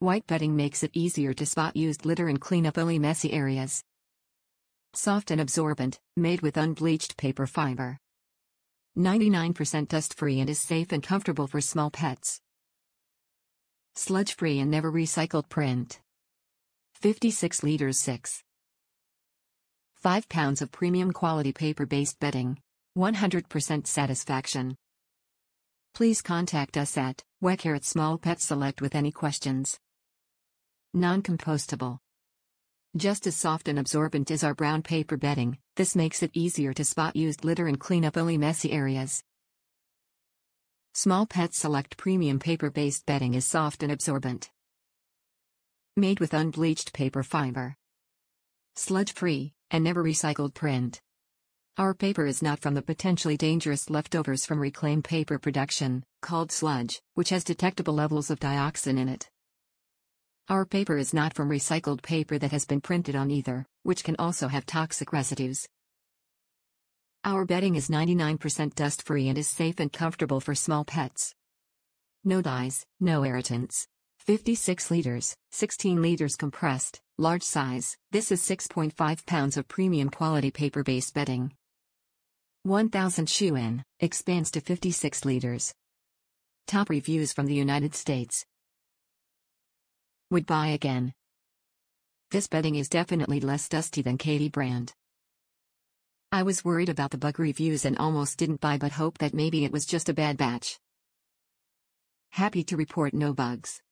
White bedding makes it easier to spot used litter and clean up really messy areas. Soft and absorbent, made with unbleached paper fiber. 99% dust-free and is safe and comfortable for small pets. Sludge-free and never recycled print. 56 liters 6. 5 pounds of premium quality paper-based bedding. 100% satisfaction. Please contact us at Wecarrot Small Pet Select with any questions. Non-compostable. Just as soft and absorbent as our brown paper bedding, this makes it easier to spot used litter and clean up only messy areas. Small Pet Select Premium Paper-Based Bedding is soft and absorbent. Made with unbleached paper fiber. Sludge-free, and never recycled print. Our paper is not from the potentially dangerous leftovers from reclaimed paper production, called sludge, which has detectable levels of dioxin in it. Our paper is not from recycled paper that has been printed on either, which can also have toxic residues. Our bedding is 99% dust free and is safe and comfortable for small pets. No dyes, no irritants. 56 liters, 16 liters compressed, large size. This is 6.5 pounds of premium quality paper based bedding. 1000 Schuhen, expands to 56 liters. Top reviews from the United States. Would buy again. This bedding is definitely less dusty than Kaytee brand. I was worried about the bug reviews and almost didn't buy but hope that maybe it was just a bad batch. Happy to report no bugs.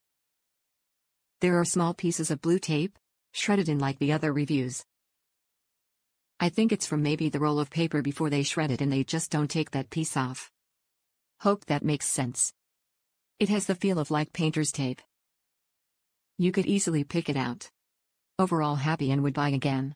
There are small pieces of blue tape, shredded in like the other reviews. I think it's from maybe the roll of paper before they shred it and they just don't take that piece off. Hope that makes sense. It has the feel of like painter's tape. You could easily pick it out. Overall happy and would buy again.